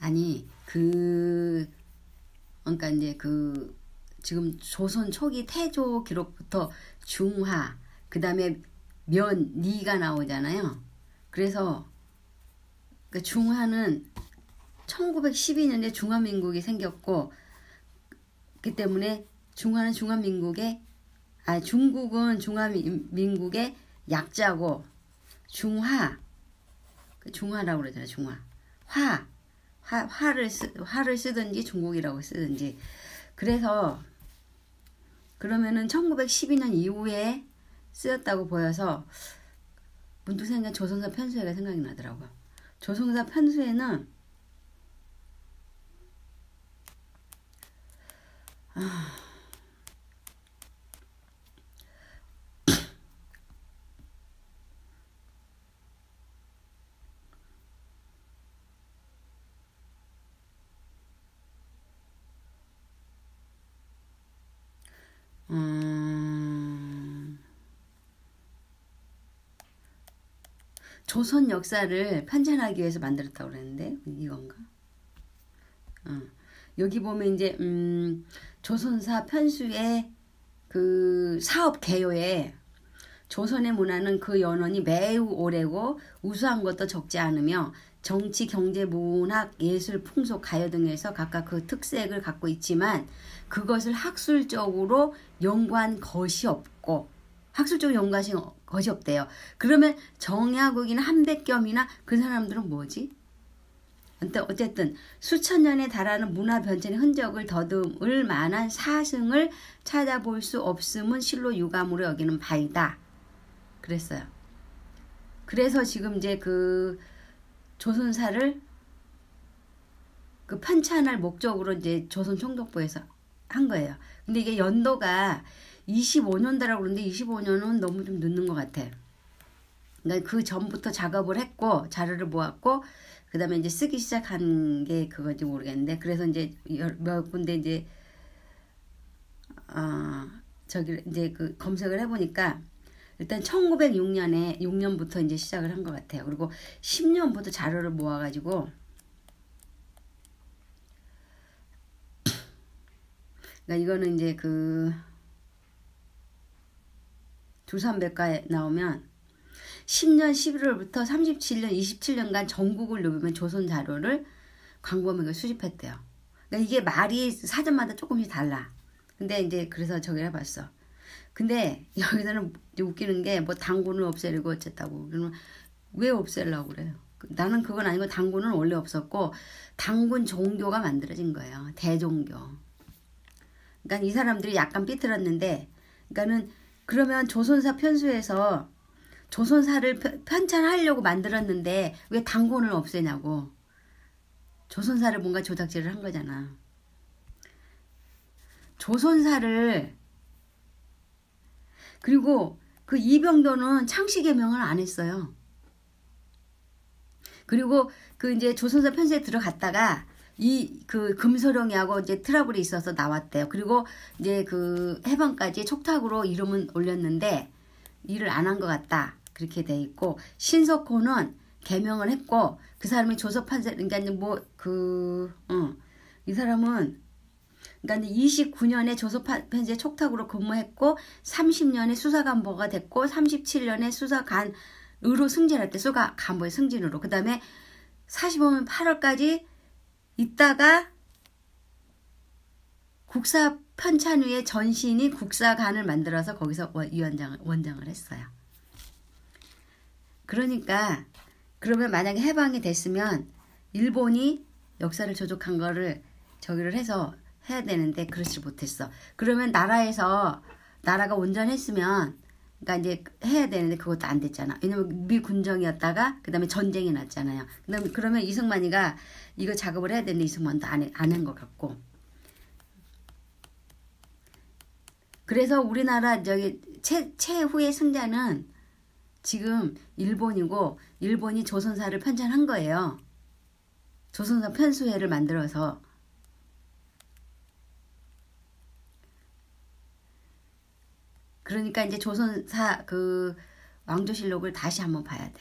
아니 그 그러니까 이제 그 지금 조선 초기 태조 기록부터 중화 그 다음에 면 니가 나오잖아요. 그래서 그 중화는 1912년에 중화민국이 생겼고 그 때문에 중화는 중화민국의 아 중국은 중화민국의 약자고 중화 그 중화라고 그러잖아요. 중화 화, 화 화를 쓰 화를 쓰든지 중국이라고 쓰든지 그래서 그러면은 1912년 이후에 쓰였다고 보여서 문득 생각 조선사 편수회가 생각이 나더라고요. 조선사 편수회는 음, 조선 역사를 편찬하기 위해서 만들었다고 그랬는데 이건가? 어. 여기 보면 이제 음, 조선사 편수의 그 사업 개요에 조선의 문화는 그 연원이 매우 오래고 우수한 것도 적지 않으며 정치, 경제, 문학, 예술, 풍속, 가요 등에서 각각 그 특색을 갖고 있지만 그것을 학술적으로 연구한 것이 없고 학술적으로 연구한 것이 없대요. 그러면 정약국이나 한백겸이나 그 사람들은 뭐지? 어쨌든 수천 년에 달하는 문화 변천의 흔적을 더듬을 만한 사승을 찾아볼 수 없음은 실로 유감으로 여기는 바이다. 그랬어요. 그래서 지금 이제 그 조선사를 그 편찬할 목적으로 이제 조선 총독부에서 한 거예요. 근데 이게 연도가 25년도라고 그러는데 25년은 너무 좀 늦는 것 같아. 그러니까 그 전부터 작업을 했고 자료를 모았고 그 다음에 이제 쓰기 시작한 게 그건지 모르겠는데 그래서 이제 몇 군데 이제 아 어, 저기 이제 그 검색을 해보니까 일단 1906년에 6년부터 이제 시작을 한 것 같아요. 그리고 10년부터 자료를 모아가지고 그러니까 이거는 이제 그 두산백과에 나오면 10년 11월부터 37년 27년간 전국을 누비면 조선 자료를 광범위하게 수집했대요. 그러니까 이게 말이 사전마다 조금씩 달라. 근데 이제 그래서 저기 해봤어. 근데 여기서는 웃기는 게 뭐 당군을 없애려고 어쨌다고. 그러면 왜 없애려고 그래요? 나는 그건 아니고 당군은 원래 없었고 당군 종교가 만들어진 거예요. 대종교. 그러니까 이 사람들이 약간 삐뚤었는데 그러니까는 그러면 조선사 편수에서 조선사를 편찬하려고 만들었는데 왜 당군을 없애냐고. 조선사를 뭔가 조작질을 한 거잖아. 조선사를 그리고 그 이병도는 창씨 개명을 안 했어요. 그리고 그 이제 조선사 편수에 들어갔다가 이 그 금소령이하고 이제 트러블이 있어서 나왔대요. 그리고 이제 그 해방까지 촉탁으로 이름은 올렸는데 일을 안 한 것 같다. 그렇게 돼 있고 신석호는 개명을 했고 그 사람이 조섭 판사 그러니까 뭐그 어, 이 사람은 그러니까 29년에 조섭 판사의 촉탁으로 근무했고 30년에 수사관보가 됐고 37년에 수사관으로 승진할 때 수사관보의 승진으로 그 다음에 45년 8월까지 있다가 국사 편찬위의 전신이 국사관을 만들어서 거기서 위원장을 원장을 했어요. 그러니까 그러면 만약에 해방이 됐으면 일본이 역사를 조작한 거를 저기를 해서 해야 되는데 그렇지 못했어. 그러면 나라에서 나라가 온전했으면 그러니까 이제 해야 되는데 그것도 안 됐잖아. 왜냐면 미군정이었다가 그다음에 전쟁이 났잖아요. 그다음에 그러면 이승만이가 이거 작업을 해야 되는데 이승만도 안안 한것 같고. 그래서 우리나라 저기 최 최후의 승자는 지금 일본이고 일본이 조선사를 편찬한 거예요. 조선사 편수회를 만들어서 그러니까 이제 조선사 그 왕조실록을 다시 한번 봐야 돼.